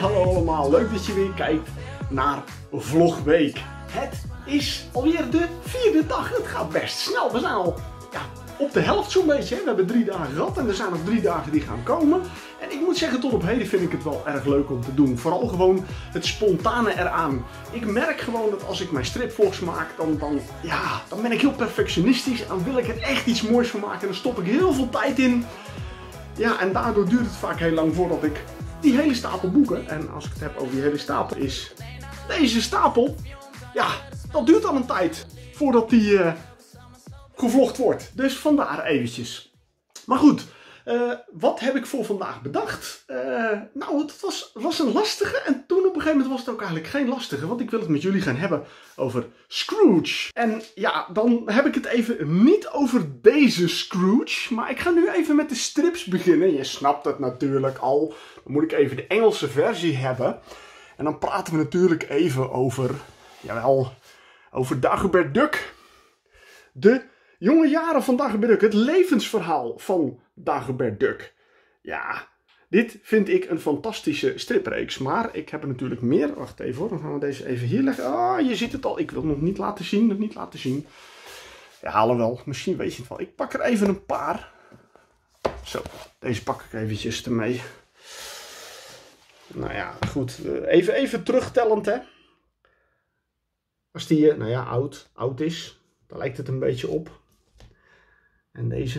Hallo allemaal. Leuk dat je weer kijkt naar Vlogweek. Het is alweer de vierde dag. Het gaat best snel. We zijn al ja, op de helft zo'n beetje. We hebben drie dagen gehad en er zijn nog drie dagen die gaan komen. En ik moet zeggen, tot op heden vind ik het wel erg leuk om te doen. Vooral gewoon het spontane eraan. Ik merk gewoon dat als ik mijn stripvlogs maak, dan, dan, ja, dan ben ik heel perfectionistisch. Dan wil ik er echt iets moois van maken. En dan stop ik heel veel tijd in. Ja, en daardoor duurt het vaak heel lang voordat ik die hele stapel boeken, en als ik het heb over die hele stapel, is deze stapel, ja, dat duurt dan een tijd voordat die uh, gevlogd wordt. Dus vandaar eventjes. Maar goed, uh, wat heb ik voor vandaag bedacht? Uh, nou, het was, was een lastige en een gegeven moment was het ook eigenlijk geen lastige. Want ik wil het met jullie gaan hebben over Scrooge. En ja, dan heb ik het even niet over deze Scrooge. Maar ik ga nu even met de strips beginnen. Je snapt het natuurlijk al. Dan moet ik even de Engelse versie hebben. En dan praten we natuurlijk even over, jawel, over Dagobert Duck. De jonge jaren van Dagobert Duck. Het levensverhaal van Dagobert Duck. Ja, dit vind ik een fantastische stripreeks. Maar ik heb er natuurlijk meer. Wacht even hoor, dan gaan we deze even hier leggen. Ah, je ziet het al. Ik wil nog niet laten zien, nog niet laten zien. Ja, wel. Misschien weet je het wel. Ik pak er even een paar. Zo, deze pak ik eventjes ermee. Nou ja, goed. Even, even terugtellend, hè. Als die, nou ja, oud, oud is, dan lijkt het een beetje op. En deze,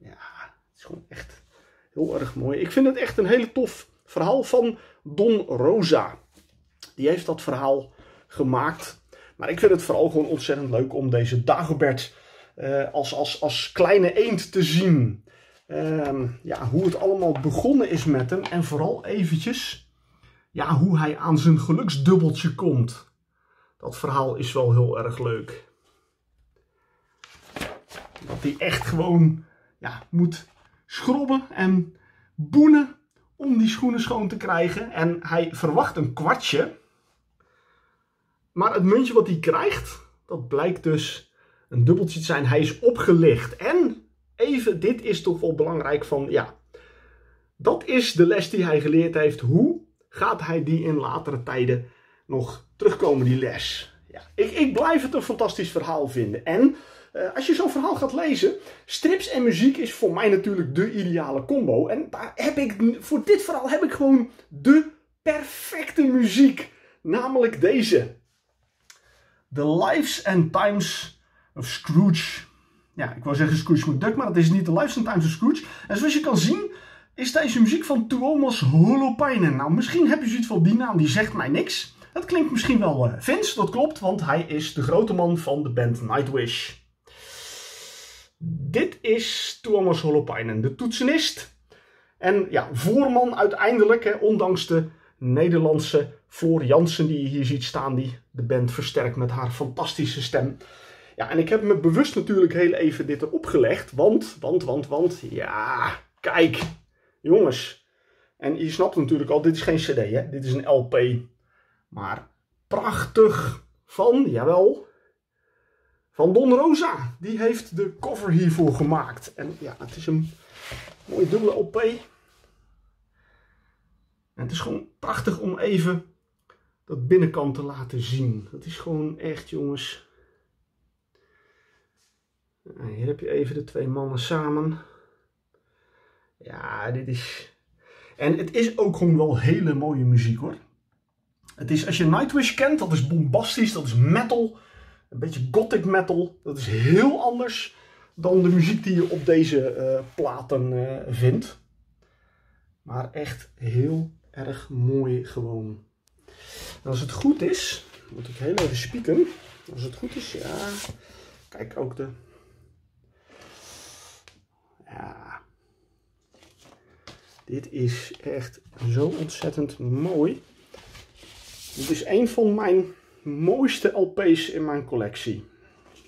ja, het is gewoon echt heel erg mooi. Ik vind het echt een hele tof verhaal van Don Rosa. Die heeft dat verhaal gemaakt. Maar ik vind het vooral gewoon ontzettend leuk om deze Dagobert uh, als, als, als kleine eend te zien. Uh, ja, hoe het allemaal begonnen is met hem. En vooral eventjes ja, hoe hij aan zijn geluksdubbeltje komt. Dat verhaal is wel heel erg leuk. Dat hij echt gewoon ja, moet schrobben en boenen om die schoenen schoon te krijgen. En hij verwacht een kwartje. Maar het muntje wat hij krijgt, dat blijkt dus een dubbeltje te zijn. Hij is opgelicht. En even, dit is toch wel belangrijk van, ja, dat is de les die hij geleerd heeft. Hoe gaat hij die in latere tijden nog terugkomen, die les? Ja, ik, ik blijf het een fantastisch verhaal vinden. En uh, als je zo'n verhaal gaat lezen, strips en muziek is voor mij natuurlijk de ideale combo. En daar heb ik, voor dit verhaal heb ik gewoon de perfecte muziek. Namelijk deze. The Lives and Times of Scrooge. Ja, ik wou zeggen Scrooge McDuck, maar dat is niet The Lives and Times of Scrooge. En zoals je kan zien, is deze muziek van Tuomas Holopainen. Nou, misschien heb je zoiets van die naam, die zegt mij niks. Dat klinkt misschien wel uh, Vince, dat klopt, want hij is de grote man van de band Nightwish. Dit is Tuomas Holopainen, de toetsenist. En ja, voorman uiteindelijk, hè, ondanks de Nederlandse Floor Jansen die je hier ziet staan, die de band versterkt met haar fantastische stem. Ja, en ik heb me bewust natuurlijk heel even dit erop gelegd, want, want, want, want, ja, kijk, jongens. En je snapt natuurlijk al, dit is geen cd, hè? dit is een LP. Maar prachtig van, jawel, van Don Rosa. Die heeft de cover hiervoor gemaakt. En ja, het is een mooie dubbele LP. En het is gewoon prachtig om even dat binnenkant te laten zien. Dat is gewoon echt, jongens. Hier heb je even de twee mannen samen. Ja, dit is... En het is ook gewoon wel hele mooie muziek hoor. Het is, als je Nightwish kent, dat is bombastisch, dat is metal. Een beetje gothic metal. Dat is heel anders dan de muziek die je op deze uh, platen uh, vindt. Maar echt heel erg mooi gewoon. Als het goed is, moet ik heel even spieken. Als het goed is, ja. Kijk ook de. Ja. Dit is echt zo ontzettend mooi. Dit is een van mijn mooiste LP's in mijn collectie.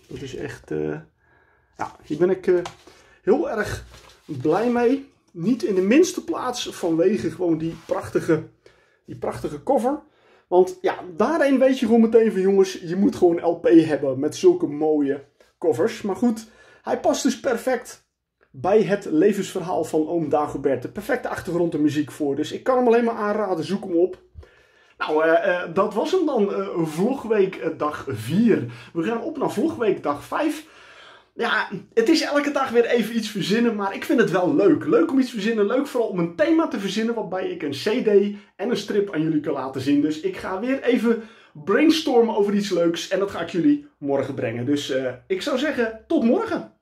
Dat is echt, uh, ja, hier ben ik uh, heel erg blij mee. Niet in de minste plaats vanwege gewoon die prachtige, die prachtige cover. Want ja, daarin weet je gewoon meteen van jongens, je moet gewoon LP hebben met zulke mooie covers. Maar goed, hij past dus perfect bij het levensverhaal van oom Dagobert. De perfecte achtergrond en muziek voor. Dus ik kan hem alleen maar aanraden, zoek hem op. Nou, uh, uh, dat was hem dan. Uh, vlogweek dag 4. We gaan op naar vlogweek dag 5. Ja, het is elke dag weer even iets verzinnen, maar ik vind het wel leuk. Leuk om iets te verzinnen, leuk vooral om een thema te verzinnen waarbij ik een cd en een strip aan jullie kan laten zien. Dus ik ga weer even brainstormen over iets leuks en dat ga ik jullie morgen brengen. Dus ik zou zeggen, tot morgen!